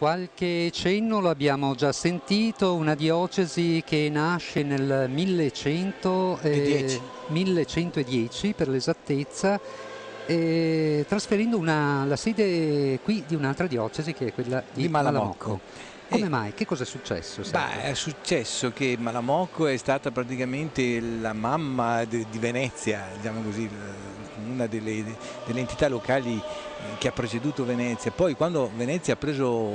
qualche cenno lo abbiamo già sentito, una diocesi che nasce nel 1100, eh, 1110 per l'esattezza, eh, trasferendo una, la sede qui di un'altra diocesi che è quella di, di Malamocco. Malamocco. Come mai? Che cosa è successo? Beh, è successo che Malamocco è stata praticamente la mamma di, Venezia, diciamo così, una delle, delle, entità locali che ha preceduto Venezia. Poi quando Venezia ha preso,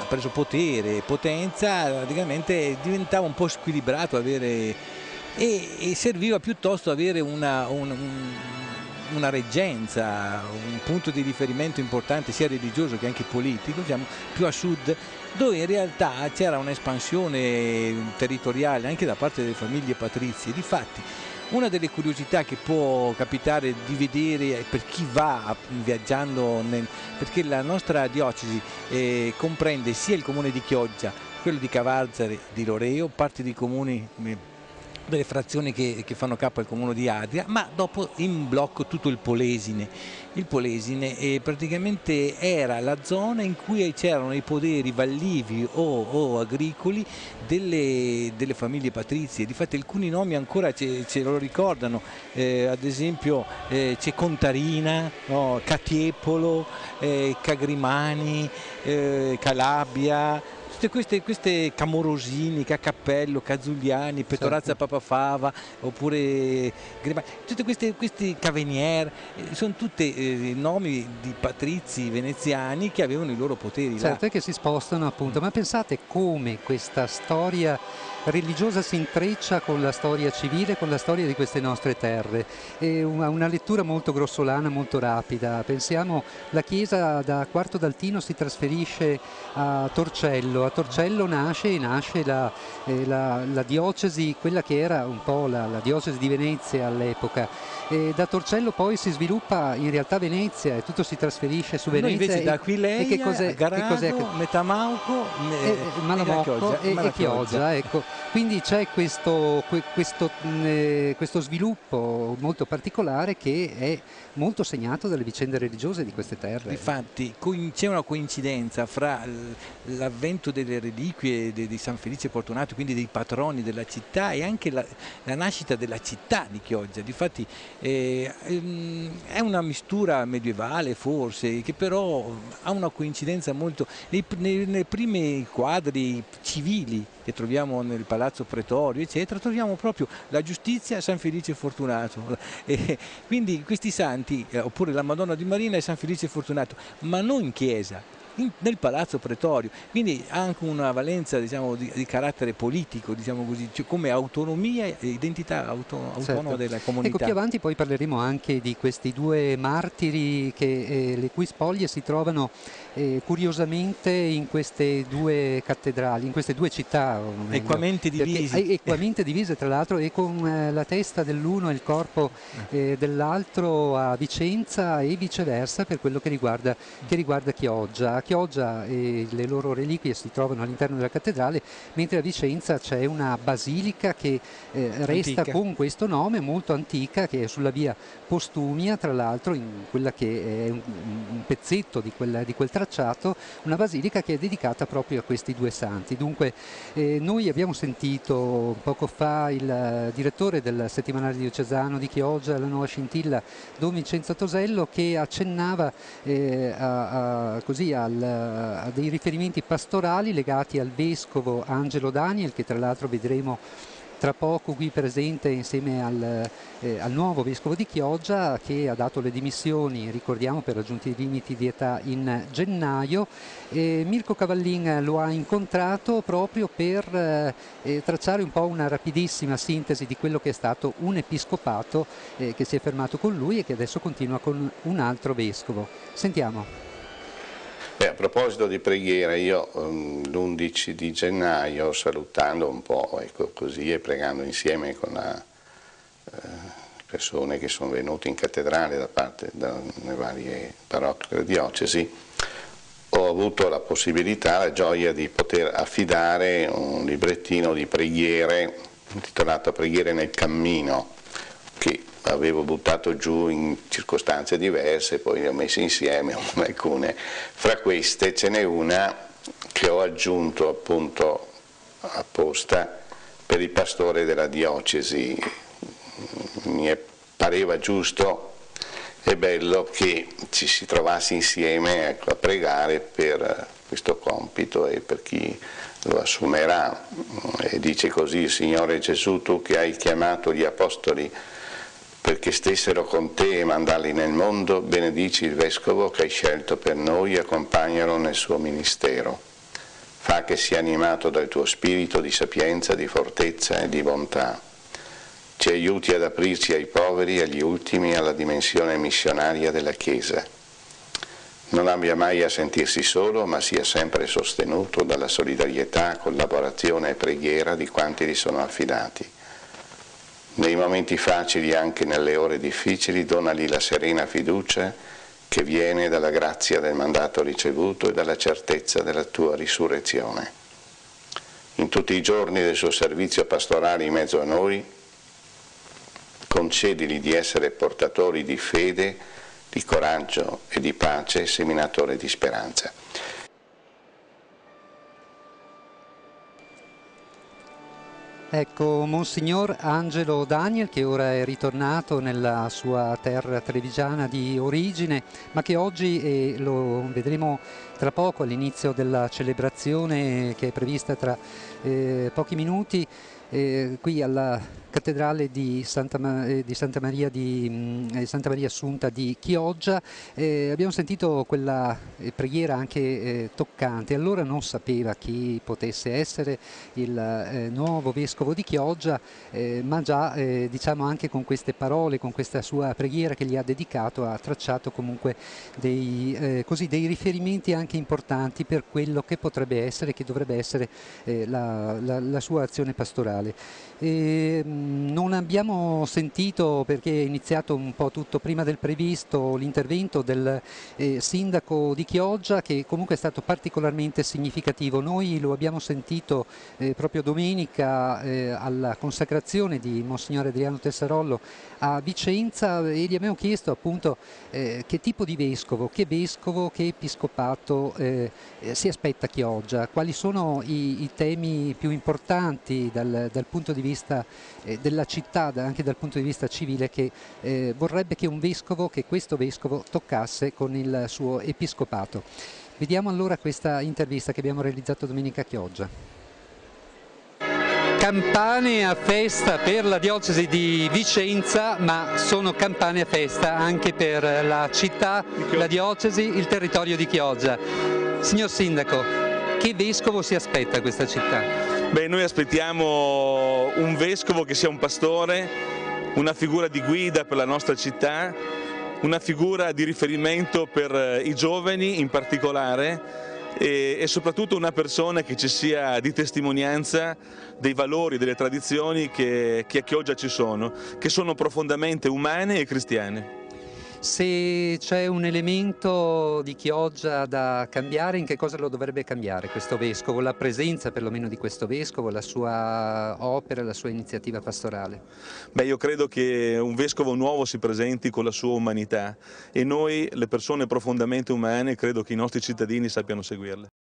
ha preso potere, potenza, praticamente diventava un po' squilibrato avere, e, e serviva piuttosto avere una, un, un una reggenza, un punto di riferimento importante sia religioso che anche politico, diciamo, più a sud, dove in realtà c'era un'espansione territoriale anche da parte delle famiglie patrizie. Difatti, una delle curiosità che può capitare di vedere per chi va viaggiando, nel, perché la nostra diocesi eh, comprende sia il comune di Chioggia, quello di Cavarzare, di Loreo, parti di comuni eh, delle frazioni che, che, fanno capo al comune di Adria, ma dopo in blocco tutto il Polesine. Il Polesine praticamente era la zona in cui c'erano i poderi vallivi o, o agricoli delle, delle, famiglie patrizie, difatti alcuni nomi ancora ce, ce lo ricordano, eh, ad esempio eh, c'è Contarina, no? Catiepolo, eh, Cagrimani, eh, Calabria, tutte queste, queste Camorosini, Cacappello, Cazzugliani, Petorazza certo. Papafava, oppure tutti questi, questi Cavenier, eh, sono tutti eh, nomi di patrizi veneziani che avevano i loro poteri. Certo, là. che si spostano appunto, ma pensate come questa storia religiosa si intreccia con la storia civile, con la storia di queste nostre terre. È una, una lettura molto grossolana, molto rapida. Pensiamo la chiesa da Quarto d'Altino si trasferisce a Torcello, a Torcello nasce, nasce la, eh, la, la, diocesi, quella che era un po' la, la diocesi di Venezia all'epoca. da Torcello poi si sviluppa in realtà Venezia e tutto si trasferisce su Venezia. Noi invece da Aquileia, e che cos'è, Garado, che cos'è? Metamauco, e, e, Malamocco e, e Chioggia. Ecco. Quindi c'è questo, questo, eh, questo, sviluppo molto particolare che è molto segnato dalle vicende religiose di queste terre. Infatti c'è una coincidenza fra l'avvento delle reliquie di San Felice Fortunato, quindi dei patroni della città e anche la, la nascita della città di Chioggia. Difatti eh, ehm, è una mistura medievale forse, che però ha una coincidenza molto... Nei, nei, nei primi quadri civili che troviamo nel Palazzo Pretorio, eccetera, troviamo proprio la giustizia San Felice Fortunato. E quindi questi santi, eh, oppure la Madonna di Marina e San Felice Fortunato, ma non in chiesa, in, nel Palazzo Pretorio, quindi ha anche una valenza diciamo, di, di, carattere politico, diciamo così, cioè come autonomia e identità auto, autonoma certo. della comunità. Ecco, più avanti poi parleremo anche di questi due martiri che, eh, le cui spoglie si trovano eh, curiosamente in queste due cattedrali, in queste due città. Equamente divise. Eh, equamente divise tra l'altro e con eh, la testa dell'uno e il corpo eh, dell'altro a Vicenza e viceversa per quello che riguarda, che riguarda Chioggia Chioggia e le loro reliquie si trovano all'interno della cattedrale, mentre a Vicenza c'è una basilica che eh, resta antica. con questo nome, molto antica, che è sulla via Postumia, tra l'altro in quella che è un, un pezzetto di quel, di quel, tracciato, una basilica che è dedicata proprio a questi due santi. Dunque eh, noi abbiamo sentito poco fa il uh, direttore del settimanale diocesano di Chioggia, la nuova scintilla, Don Vincenzo Tosello, che accennava eh, a, a, così al al, a dei riferimenti pastorali legati al vescovo Angelo Daniel che tra l'altro vedremo tra poco qui presente insieme al, eh, al, nuovo vescovo di Chioggia che ha dato le dimissioni, ricordiamo, per raggiunti i limiti di età in gennaio. E Mirko Cavallin lo ha incontrato proprio per eh, eh, tracciare un po' una rapidissima sintesi di quello che è stato un episcopato eh, che si è fermato con lui e che adesso continua con un altro vescovo. Sentiamo. Beh, a proposito di preghiera, io um, l'11 di gennaio, salutando un po' ecco, così e pregando insieme con le uh, persone che sono venute in cattedrale da parte delle varie parrocchie della diocesi, ho avuto la possibilità, la gioia di poter affidare un librettino di preghiere intitolato Preghiere nel cammino, avevo buttato giù in circostanze diverse, poi le ho messe insieme alcune. Fra queste ce n'è una che ho aggiunto appunto apposta per il pastore della diocesi. Mi pareva giusto e bello che ci si trovasse insieme ecco, a pregare per questo compito e per chi lo assumerà. E dice così Signore Gesù, tu che hai chiamato gli apostoli perché stessero con te e mandarli nel mondo, benedici il Vescovo che hai scelto per noi e accompagnalo nel suo ministero. Fa che sia animato dal tuo spirito di sapienza, di fortezza e di bontà. Ci aiuti ad aprirci ai poveri, agli ultimi, alla dimensione missionaria della Chiesa. Non abbia mai a sentirsi solo, ma sia sempre sostenuto dalla solidarietà, collaborazione e preghiera di quanti gli sono affidati nei momenti facili e anche nelle ore difficili donali la serena fiducia che viene dalla grazia del mandato ricevuto e dalla certezza della tua risurrezione. In tutti i giorni del suo servizio pastorale in mezzo a noi, concedili di essere portatori di fede, di coraggio e di pace, seminatore di speranza. Ecco, Monsignor Angelo Daniel, che ora è ritornato nella sua terra trevigiana di origine, ma che oggi, e lo vedremo tra poco all'inizio della celebrazione che è prevista tra eh, pochi minuti, eh, qui alla cattedrale di Santa, eh, di Santa, Maria, di, mm, Santa Maria Assunta di Chioggia. Eh, abbiamo sentito quella eh, preghiera anche eh, toccante, allora non sapeva chi potesse essere il eh, nuovo vescovo di Chioggia, ma già diciamo anche con queste parole, con questa sua preghiera che gli ha dedicato, ha tracciato comunque dei, così, dei riferimenti anche importanti per quello che potrebbe essere, che dovrebbe essere la, la, la, sua azione pastorale. E, mh, non abbiamo sentito, perché è iniziato un po' tutto prima del previsto, l'intervento del eh, sindaco di Chioggia che comunque è stato particolarmente significativo. Noi lo abbiamo sentito eh, proprio domenica eh, alla consacrazione di Monsignore Adriano Tessarollo a Vicenza e gli abbiamo chiesto appunto che tipo di vescovo, che vescovo, che episcopato si aspetta Chioggia, quali sono i, i temi più importanti dal, dal punto di vista eh, della città, anche dal punto di vista civile, che eh, vorrebbe che un vescovo, che questo vescovo toccasse con il suo episcopato. Vediamo allora questa intervista che abbiamo realizzato domenica a Chioggia campane a festa per la diocesi di Vicenza, ma sono campane a festa anche per la città, la diocesi, il territorio di Chioggia. Signor Sindaco, che vescovo si aspetta questa città? Beh, noi aspettiamo un vescovo che sia un pastore, una figura di guida per la nostra città, una figura di riferimento per eh, i giovani in particolare e, e, soprattutto una persona che ci sia di testimonianza dei valori, delle tradizioni che, che a Chioggia ci sono, che sono profondamente umane e cristiane. Se c'è un elemento di Chioggia da cambiare, in che cosa lo dovrebbe cambiare questo vescovo? La presenza perlomeno di questo vescovo, la sua opera, la sua iniziativa pastorale? Beh, io credo che un vescovo nuovo si presenti con la sua umanità e noi, le persone profondamente umane, credo che i nostri cittadini sappiano seguirle.